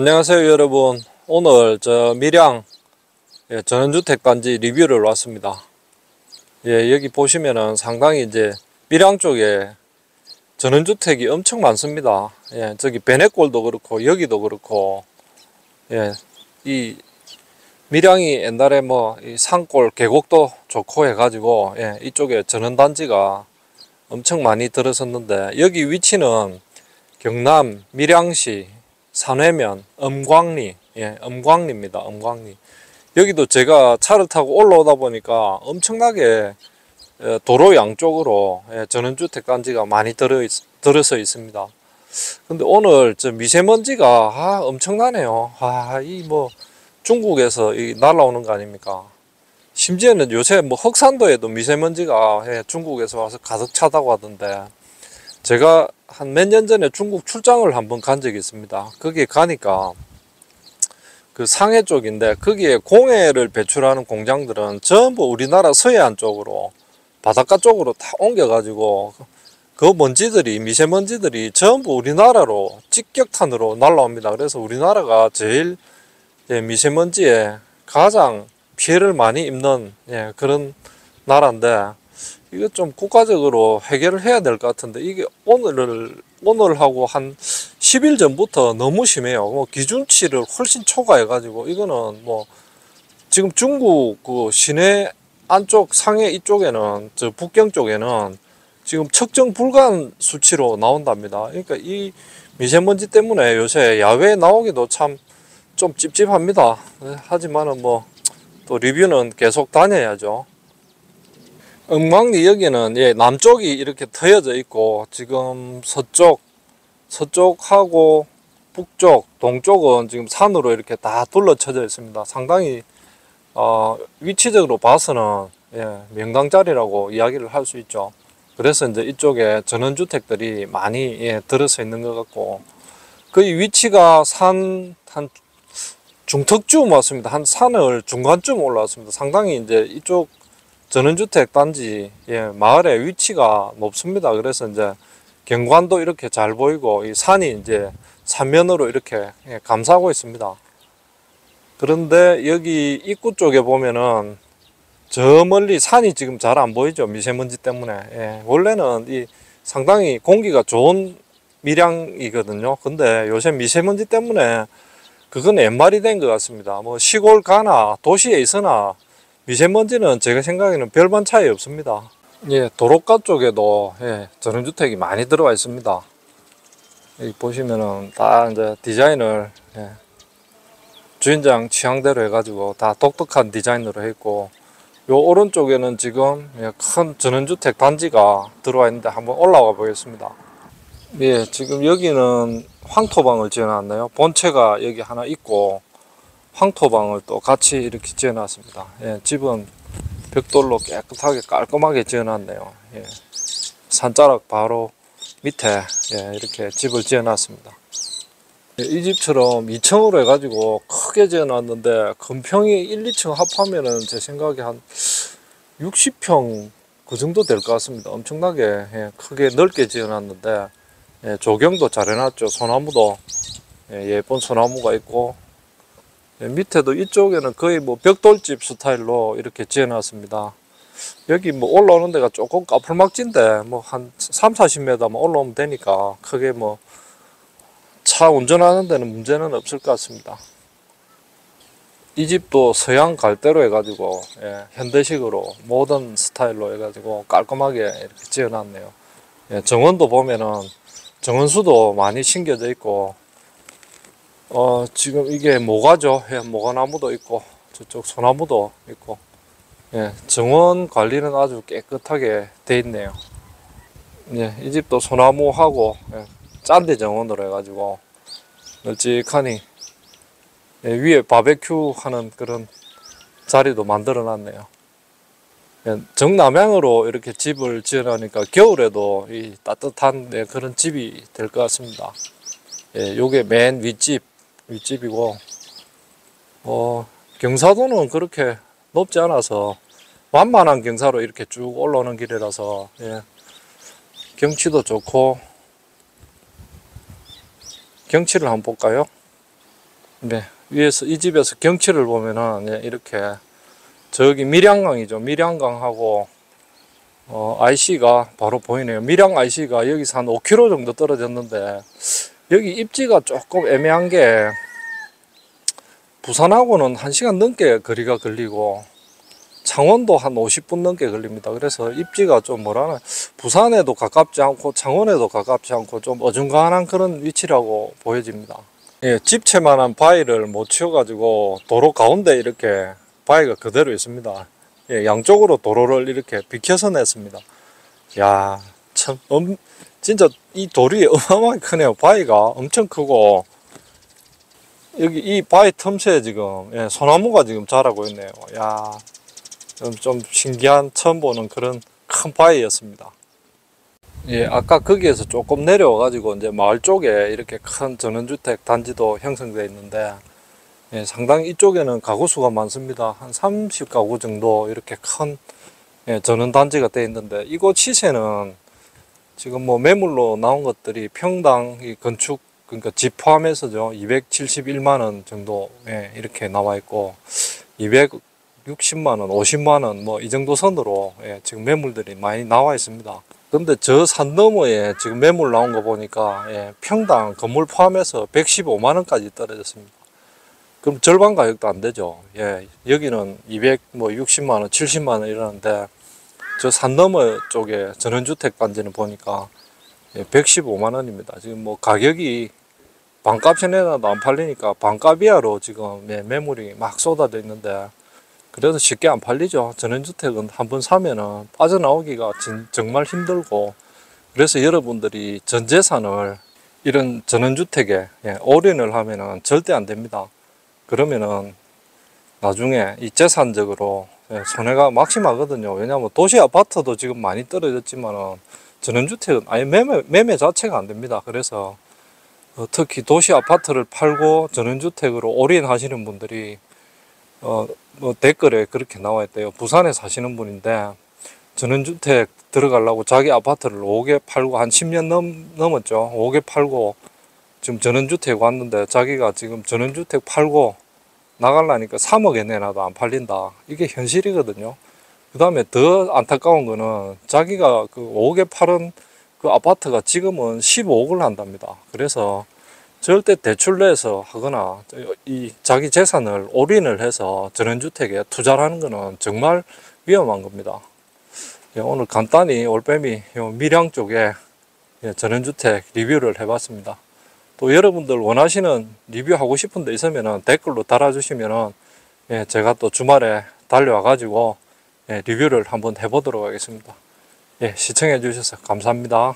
안녕하세요 여러분. 오늘 저 밀양 예, 전원주택 단지 리뷰를 왔습니다. 예, 여기 보시면은 상당히 이제 밀양 쪽에 전원주택이 엄청 많습니다. 예, 저기 베네골도 그렇고 여기도 그렇고 예, 이 밀양이 옛날에 뭐이 산골 계곡도 좋고 해가지고 예, 이쪽에 전원단지가 엄청 많이 들어섰는데 여기 위치는 경남 밀양시 산회면 엄광리 예, 엄광리입니다. 엄광리. 여기도 제가 차를 타고 올라오다 보니까 엄청나게 어, 도로 양쪽으로 예, 전원주택 단지가 많이 들어 있, 들어서 있습니다. 근데 오늘 저 미세먼지가 아, 엄청나네요. 아, 이 뭐 중국에서 이 날라오는 거 아닙니까? 심지어는 요새 뭐 흑산도에도 미세먼지가 예, 중국에서 와서 가득 차다고 하던데 제가 한 몇 년 전에 중국 출장을 한번 간 적이 있습니다. 거기에 가니까 그 상해 쪽인데 거기에 공해를 배출하는 공장들은 전부 우리나라 서해안 쪽으로 바닷가 쪽으로 다 옮겨가지고 그 먼지들이 미세먼지들이 전부 우리나라로 직격탄으로 날라옵니다. 그래서 우리나라가 제일 예, 미세먼지에 가장 피해를 많이 입는 예, 그런 나라인데 이거 좀 국가적으로 해결을 해야 될 것 같은데 이게 오늘을 오늘하고 한 10일 전부터 너무 심해요. 뭐 기준치를 훨씬 초과해 가지고 이거는 뭐 지금 중국 그 시내 안쪽 상해 이쪽에는 저 북경 쪽에는 지금 측정 불가한 수치로 나온답니다. 그러니까 이 미세먼지 때문에 요새 야외에 나오기도 참 좀 찝찝합니다. 하지만은 뭐 또 리뷰는 계속 다녀야죠. 엉망리 여기는 예, 남쪽이 이렇게 트여져 있고 지금 서쪽 서쪽하고 북쪽 동쪽은 지금 산으로 이렇게 다 둘러쳐져 있습니다. 상당히 어, 위치적으로 봐서는 예, 명당자리라고 이야기를 할 수 있죠. 그래서 이제 이쪽에 전원주택들이 많이 예, 들어서 있는 것 같고 그 위치가 산 한 중턱쯤 왔습니다. 한 산을 중간쯤 올라왔습니다. 상당히 이제 이쪽 전원주택 단지 예, 마을의 위치가 높습니다. 그래서 이제 경관도 이렇게 잘 보이고 이 산이 이제 산면으로 이렇게 예, 감싸고 있습니다. 그런데 여기 입구 쪽에 보면은 저 멀리 산이 지금 잘 안 보이죠 미세먼지 때문에 예, 원래는 이 상당히 공기가 좋은 밀양이거든요. 근데 요새 미세먼지 때문에 그건 옛말이 된 것 같습니다. 뭐 시골 가나 도시에 있으나 미세먼지는 제가 생각에는 별반 차이 없습니다. 예, 도로가 쪽에도 예, 전원주택이 많이 들어와 있습니다. 여기 보시면은 다 이제 디자인을 예, 주인장 취향대로 해가지고 다 독특한 디자인으로 했고 요 오른쪽에는 지금 예, 큰 전원주택 단지가 들어와 있는데 한번 올라가 보겠습니다. 예, 지금 여기는 황토방을 지어놨네요. 본체가 여기 하나 있고 황토방을 또 같이 이렇게 지어 놨습니다. 예, 집은 벽돌로 깨끗하게 깔끔하게 지어 놨네요. 예, 산자락 바로 밑에 예, 이렇게 집을 지어 놨습니다. 예, 이 집처럼 2층으로 해가지고 크게 지어 놨는데 금평이 1, 2층 합하면은 제 생각에 한 60평 그 정도 될 것 같습니다. 엄청나게 예, 크게 넓게 지어 놨는데 예, 조경도 잘 해놨죠. 소나무도 예, 예쁜 소나무가 있고 예, 밑에도 이쪽에는 거의 뭐 벽돌집 스타일로 이렇게 지어놨습니다. 여기 뭐 올라오는 데가 조금 까풀막진데 뭐 한 3, 40m만 올라오면 되니까 크게 뭐 차 운전하는 데는 문제는 없을 것 같습니다. 이 집도 서양 갈대로 해가지고 예, 현대식으로 모던 스타일로 해가지고 깔끔하게 이렇게 지어놨네요. 예, 정원도 보면은 정원수도 많이 심겨져 있고 어, 지금 이게 모가죠. 예, 모가나무도 있고, 저쪽 소나무도 있고, 예, 정원 관리는 아주 깨끗하게 돼 있네요. 예, 이 집도 소나무하고, 예, 짠데 정원으로 해가지고, 널찍하니, 예, 위에 바베큐 하는 그런 자리도 만들어 놨네요. 예, 정남향으로 이렇게 집을 지어놓으니까 겨울에도 이 따뜻한 네, 그런 집이 될 것 같습니다. 예, 요게 맨 윗집, 윗집이고 어, 경사도는 그렇게 높지 않아서 완만한 경사로 이렇게 쭉 올라오는 길이라서 예, 경치도 좋고 경치를 한번 볼까요? 네, 위에서 이 집에서 경치를 보면은 예, 이렇게 저기 밀양강이죠. 밀양강하고 어, IC가 바로 보이네요. 밀양 IC가 여기서 한 5km 정도 떨어졌는데 여기 입지가 조금 애매한 게 부산하고는 1시간 넘게 거리가 걸리고 창원도 한 50분 넘게 걸립니다. 그래서 입지가 좀 뭐라나 부산에도 가깝지 않고 창원에도 가깝지 않고 좀 어중간한 그런 위치라고 보여집니다. 예, 집채만한 바위를 못 치워가지고 도로 가운데 이렇게 바위가 그대로 있습니다. 예, 양쪽으로 도로를 이렇게 비켜서 냈습니다. 야, 참, 엄, 진짜 이 돌이 어마어마하게 크네요. 바위가 엄청 크고, 여기 이 바위 틈새에 지금, 예, 소나무가 지금 자라고 있네요. 야, 좀, 좀 신기한, 처음 보는 그런 큰 바위였습니다. 예, 아까 거기에서 조금 내려와가지고 이제 마을 쪽에 이렇게 큰 전원주택 단지도 형성되어 있는데, 예, 상당히 이쪽에는 가구 수가 많습니다. 한 30가구 정도 이렇게 큰 예, 전원 단지가 되어 있는데 이곳 시세는 지금 뭐 매물로 나온 것들이 평당 이 건축 그러니까 집 포함해서죠 271만 원 정도 예, 이렇게 나와 있고 260만 원, 50만 원 뭐 이 정도 선으로 예, 지금 매물들이 많이 나와 있습니다. 근데 저 산 너머에 지금 매물 나온 거 보니까 예, 평당 건물 포함해서 115만 원까지 떨어졌습니다. 그럼 절반 가격도 안 되죠. 예, 여기는 260만 원, 70만 원 이러는데 저 산 너머 쪽에 전원주택 단지는 보니까 예, 115만 원입니다. 지금 뭐 가격이 반값에 내놔도 안 팔리니까 반값 이하로 지금 예, 매물이 막 쏟아져 있는데 그래도 쉽게 안 팔리죠. 전원주택은 한 번 사면은 빠져나오기가 진, 정말 힘들고 그래서 여러분들이 전 재산을 이런 전원주택에 예, 올인을 하면은 절대 안 됩니다. 그러면은 나중에 이 재산적으로 예, 손해가 막심하거든요. 왜냐하면 도시 아파트도 지금 많이 떨어졌지만은 전원주택은 아예 매매, 매매 자체가 안 됩니다. 그래서 어, 특히 도시 아파트를 팔고 전원주택으로 올인하시는 분들이 어, 뭐 댓글에 그렇게 나와 있대요. 부산에 사시는 분인데 전원주택 들어가려고 자기 아파트를 5개 팔고 한 10년 넘, 넘었죠. 5개 팔고 지금 전원주택 왔는데 자기가 지금 전원주택 팔고 나가려니까 3억에 내놔도 안 팔린다. 이게 현실이거든요. 그 다음에 더 안타까운 거는 자기가 그 5억에 팔은 그 아파트가 지금은 15억을 한답니다. 그래서 절대 대출 내서 하거나 이 자기 재산을 올인을 해서 전원주택에 투자를 하는 거는 정말 위험한 겁니다. 예, 오늘 간단히 올빼미 요 밀양 쪽에 예, 전원주택 리뷰를 해봤습니다. 또 여러분들 원하시는 리뷰하고 싶은 데 있으면 댓글로 달아주시면 예, 제가 또 주말에 달려와 가지고 예, 리뷰를 한번 해보도록 하겠습니다. 예, 시청해 주셔서 감사합니다.